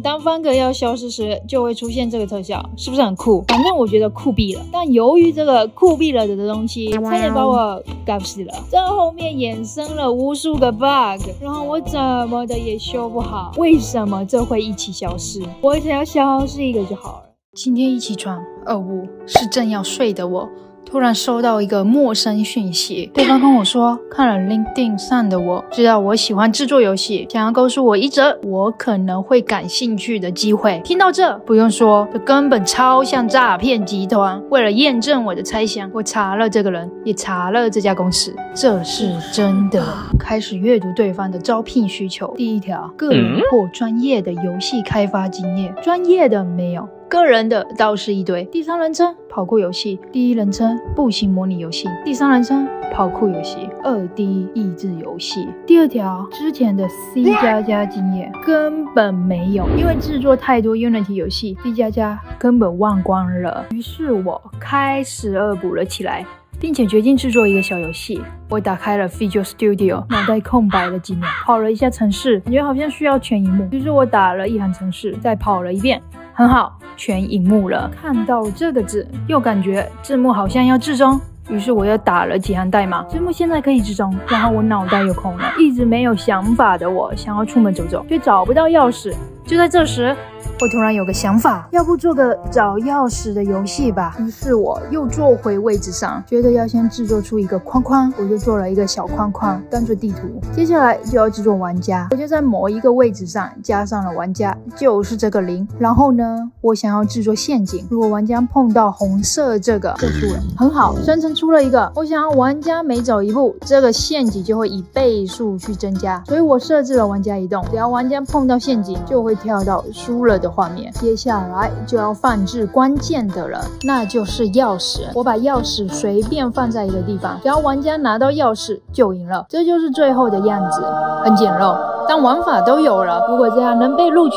当方格要消失时，就会出现这个特效，是不是很酷？反正我觉得酷毙了。但由于这个酷毙了的东西，差点把我搞死了。这后面衍生了无数个 bug，然后我怎么的也修不好。为什么这会一起消失？我只要消失一个就好了。今天一起床，哦不是正要睡的我。突然收到一个陌生讯息，对方跟我说看了 LinkedIn 上的我，知道我喜欢制作游戏，想要告诉我一则我可能会感兴趣的机会。听到这，不用说，这根本超像诈骗集团。为了验证我的猜想，我查了这个人，也查了这家公司，这是真的。开始阅读对方的招聘需求，第一条，个人或专业的游戏开发经验，专业的没有。个人的倒是一堆，第三人称跑酷游戏，第一人称步行模拟游戏，第三人称跑酷游戏，二 D 益智游戏。第二条，之前的 C 加加经验根本没有，因为制作太多 Unity 游戏，C 加加根本忘光了。于是我开始恶补了起来。并且决定制作一个小游戏。我打开了 Visual Studio，脑袋空白了几秒，跑了一下城市，感觉好像需要全荧幕。于是我打了一行城市，再跑了一遍，很好，全荧幕了。看到这个字，又感觉字幕好像要至中，于是我又打了几行代码，字幕现在可以至中。然后我脑袋又空了，一直没有想法的我想要出门走走，却找不到钥匙。就在这时。我突然有个想法，要不做个找钥匙的游戏吧？于是我又坐回位置上，觉得要先制作出一个框框，我就做了一个小框框当做地图。接下来就要制作玩家，我就在某一个位置上加上了玩家，就是这个零。然后呢，我想要制作陷阱，如果玩家碰到红色这个就输了。很好，生成出了一个。我想要玩家每走一步，这个陷阱就会以倍数去增加，所以我设置了玩家移动，只要玩家碰到陷阱，就会跳到输了的。画面，接下来就要放置关键的了，那就是钥匙。我把钥匙随便放在一个地方，只要玩家拿到钥匙就赢了，这就是最后的样子，很简陋。但玩法都有了，如果这样能被录取，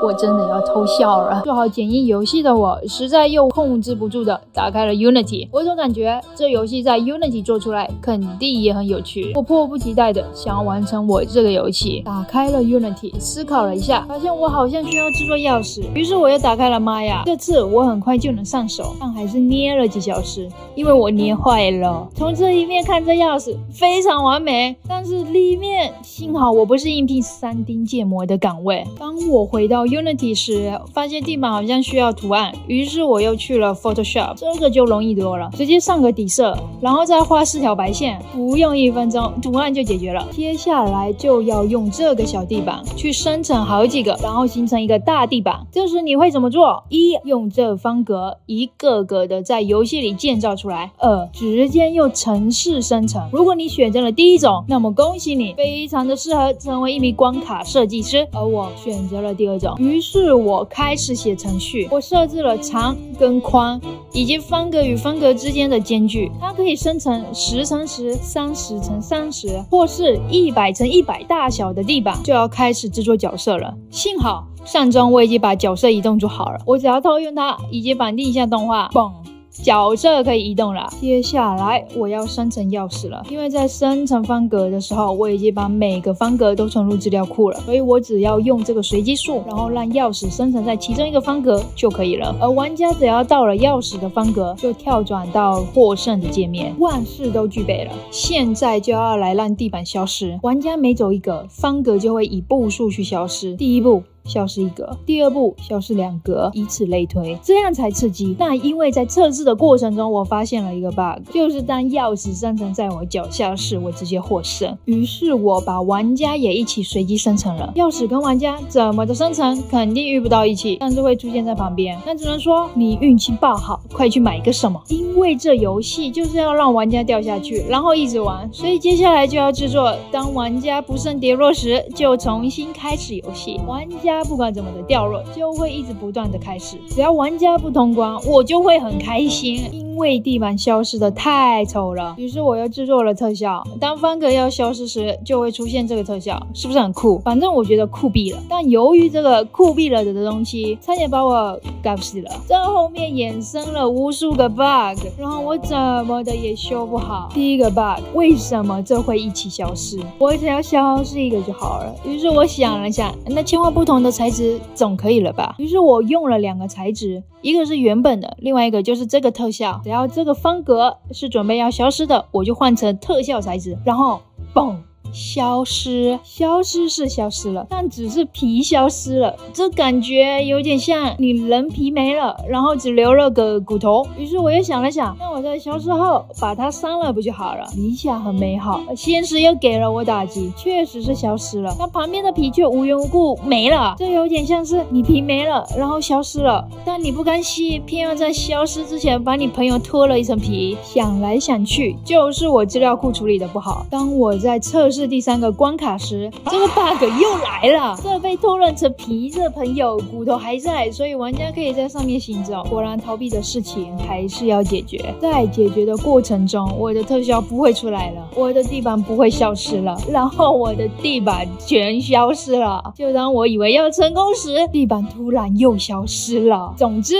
我真的要偷笑了。做好简易游戏的我，实在又控制不住的打开了 Unity。我总感觉这游戏在 Unity 做出来肯定也很有趣，我迫不及待的想要完成我这个游戏。打开了 Unity，思考了一下，发现我好像需要制作钥匙，于是我又打开了玛雅。这次我很快就能上手，但还是捏了几小时，因为我捏坏了。从这一面看，这钥匙非常完美，但是里面幸好我不是硬皮三 D 建模的岗位。当我回到 Unity 时，发现地板好像需要图案，于是我又去了 Photoshop，这个就容易多了，直接上个底色，然后再画四条白线，不用一分钟，图案就解决了。接下来就要用这个小地板去生成好几个，然后形成一个大地板。这时你会怎么做？一用这方格一个个的在游戏里建造出来。二直接用程式生成。如果你选择了第一种，那么恭喜你，非常的适合成为一名。关卡设计师，而我选择了第二种。于是我开始写程序，我设置了长跟宽，以及方格与方格之间的间距。它可以生成十乘十、三十乘三十，或是一百乘一百大小的地板。就要开始制作角色了。幸好上周我已经把角色移动做好了，我只要套用它，以及绑定一下动画，嘣。角色可以移动了，接下来我要生成钥匙了。因为在生成方格的时候，我已经把每个方格都存入资料库了，所以我只要用这个随机数，然后让钥匙生成在其中一个方格就可以了。而玩家只要到了钥匙的方格，就跳转到获胜的界面，万事都具备了。现在就要来让地板消失，玩家每走一个方格就会以步数去消失。第一步。消失一格，第二步消失两格，以此类推，这样才刺激。但因为在测试的过程中，我发现了一个 bug，就是当钥匙生成在我脚下时，我直接获胜。于是我把玩家也一起随机生成了。钥匙跟玩家怎么的生成，肯定遇不到一起，但是会出现在旁边。那只能说你运气爆好，快去买一个什么？因为这游戏就是要让玩家掉下去，然后一直玩，所以接下来就要制作，当玩家不慎跌落时，就重新开始游戏。玩家家。不管怎么的掉落，就会一直不断的开始。只要玩家不通关，我就会很开心，因为地板消失的太丑了。于是我又制作了特效，当方格要消失时，就会出现这个特效，是不是很酷？反正我觉得酷毙了。但由于这个酷毙了的东西，差点把我搞死了。这后面衍生了无数个 bug，然后我怎么的也修不好。第一个 bug，为什么这会一起消失？我只要消失一个就好了。于是我想了想，那千万不同。的材质总可以了吧？于是我用了两个材质，一个是原本的，另外一个就是这个特效。只要这个方格是准备要消失的，我就换成特效材质，然后嘣。消失，消失是消失了，但只是皮消失了，这感觉有点像你人皮没了，然后只留了个骨头。于是我又想了想，那我在消失后把它删了不就好了？理想很美好，现实又给了我打击，确实是消失了，那旁边的皮却无缘无故没了，这有点像是你皮没了，然后消失了，但你不甘心，偏要在消失之前把你朋友脱了一层皮。想来想去，就是我资料库处理的不好。当我在测试。是第三个关卡时，这个 bug 又来了。这被脱了层皮的朋友骨头还在，所以玩家可以在上面行走。果然，逃避的事情还是要解决。在解决的过程中，我的特效不会出来了，我的地板不会消失了，然后我的地板全消失了。就当我以为要成功时，地板突然又消失了。总之。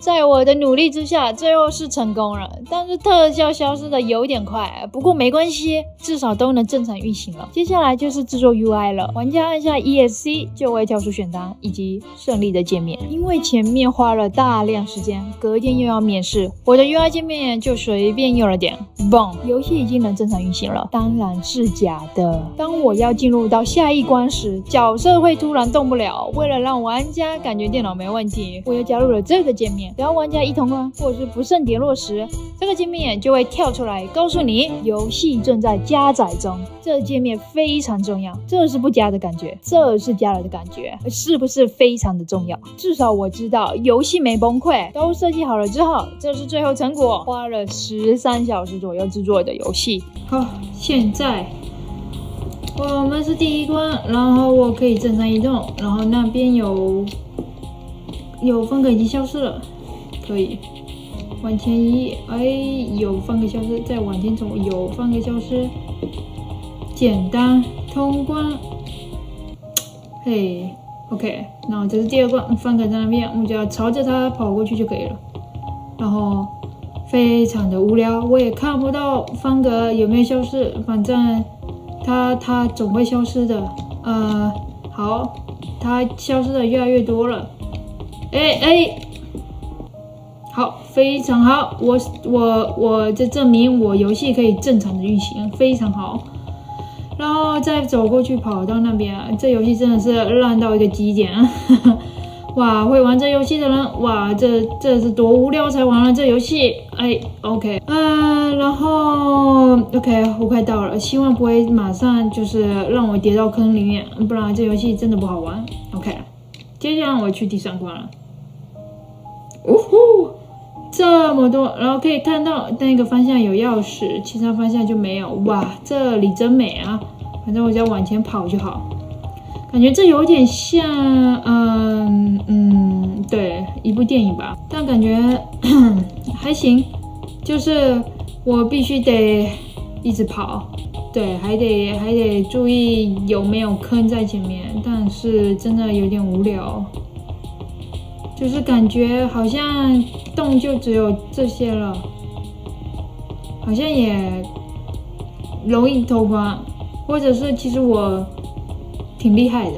在我的努力之下，最后是成功了，但是特效消失的有点快，不过没关系，至少都能正常运行了。接下来就是制作 UI 了，玩家按下 ESC 就会跳出选单以及胜利的界面。因为前面花了大量时间，隔天又要面试，我的 UI 界面就随便用了点。嘣，游戏已经能正常运行了，当然是假的。当我要进入到下一关时，角色会突然动不了。为了让玩家感觉电脑没问题，我又加入了这个界面。只要玩家一通关或者是不慎跌落时，这个界面就会跳出来告诉你游戏正在加载中。这界面非常重要，这是不加的感觉，这是加了的感觉，是不是非常的重要？至少我知道游戏没崩溃，都设计好了之后，这是最后成果，花了十三小时左右制作的游戏。好，现在我们是第一关，然后我可以正常移动，然后那边有有风格已经消失了。可以往前移，哎，有方格消失，再往前走，有方格消失，简单通关。嘿，OK，那这是第二关，方格在那边，我们就要朝着它跑过去就可以了。然后非常的无聊，我也看不到方格有没有消失，反正它它总会消失的。呃，好，它消失的越来越多了。哎哎。好，非常好，我我我这证明我游戏可以正常的运行，非常好。然后再走过去跑到那边，这游戏真的是烂到一个极点。哇，会玩这游戏的人，哇，这这是多无聊才玩了这游戏。哎，OK，嗯，然后 OK，我快到了，希望不会马上就是让我跌到坑里面，不然这游戏真的不好玩。OK，接下来我去第三关了。呜呼！这么多，然后可以看到那个方向有钥匙，其他方向就没有。哇，这里真美啊！反正我只要往前跑就好。感觉这有点像，嗯嗯，对，一部电影吧。但感觉还行，就是我必须得一直跑，对，还得还得注意有没有坑在前面。但是真的有点无聊。就是感觉好像洞就只有这些了，好像也容易偷关，或者是其实我挺厉害的，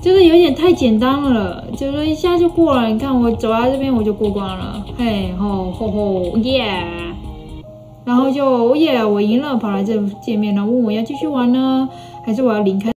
就是有点太简单了，就是一下就过了。你看我走到这边我就过关了，嘿吼吼吼耶！然后就耶，我赢了，跑来这界面了，问我要继续玩呢，还是我要离开？